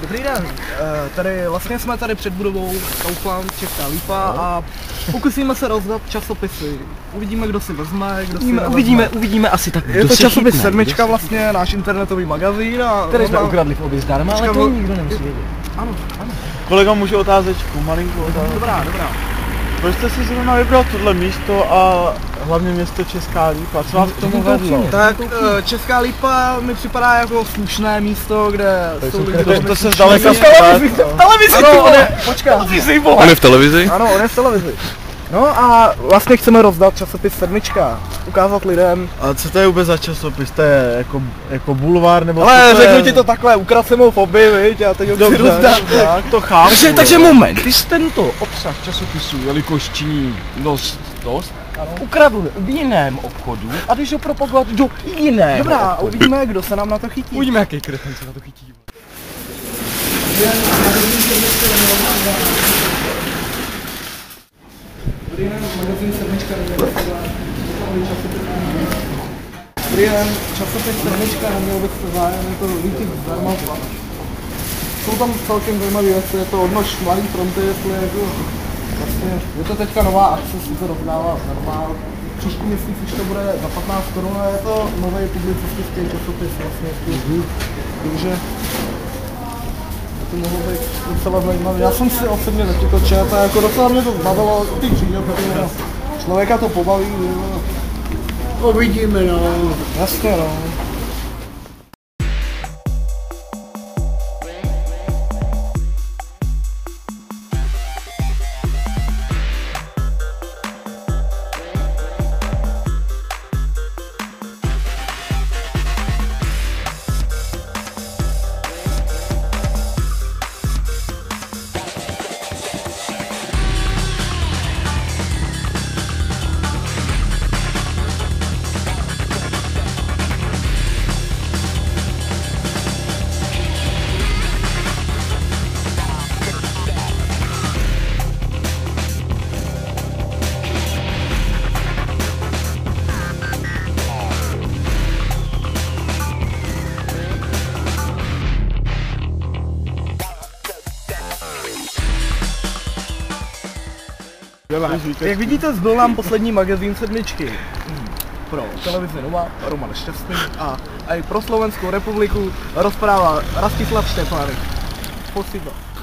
Dobrý den, Eh, tady vlastně jsme tady před budovou Kaufland Česká Lípa a pokusíme se rozdat časopisy. Uvidíme, kdo si vezme, kdo si Uvidíme, uvidíme, uvidíme asi tak, Je kdo to časopis chytne, Sedmička vlastně, náš internetový magazín a... Který jsme ukradli v obě zdarma, ale to no- nikdo nemusí vědět. Ano, ano. Kolega může otázečku, malinkou otázku. Dobrá, dobrá. Proč jste si zrovna vybral tohle místo a hlavně město Česká Lípa? Co vás k tomu vedlo? Tak eh, Česká Lípa mi připadá jako slušné místo, kde jsou lidi To, se zdaleka Ano, stát. Televizi, Ano, on je, počkej. On je v televizi? Ano, on je v televizi. No a vlastně chceme rozdat časopis Sedmička, ukázat lidem. A co to je vůbec za časopis? To je jako, jako bulvár nebo Ale co to řeknu je? ti to takhle, ukradl jsem ho v viď, a teď ho chci Dobře, rozdat. tak to chápu. Takže, takže moment, ty jsi tento obsah časopisu, jelikož činí dost, dost, ukradl v jiném obchodu a když ho propagovat do jiného Dobrá, obchodu. uvidíme, kdo se nám na to chytí. Uvidíme, jaký kreten se na to chytí. Dobrý den, magazín Sedmička Dobrý den, časopis se je to lítik zdarma dva. Jsou tam celkem zajímavé věci, je to odnož Mladý fronty, jestli jako vlastně, je to teďka nová akce, si to rozdává zdarma. Příští měsíc už to bude za 15 korun a je to nový publicistický časopis vlastně, takže to mohlo být docela zajímavé. Já jsem si osobně taky to čet a jako docela mě to bavilo, ty protože člověka to pobaví, jo. Uvidíme, no. Jasně, no. Jak vidíte, zbyl nám poslední magazín sedmičky. Pro televizi Nova Roman Šťastný a, a i pro Slovenskou republiku rozpráva Rastislav Štěpánek. Spasibo.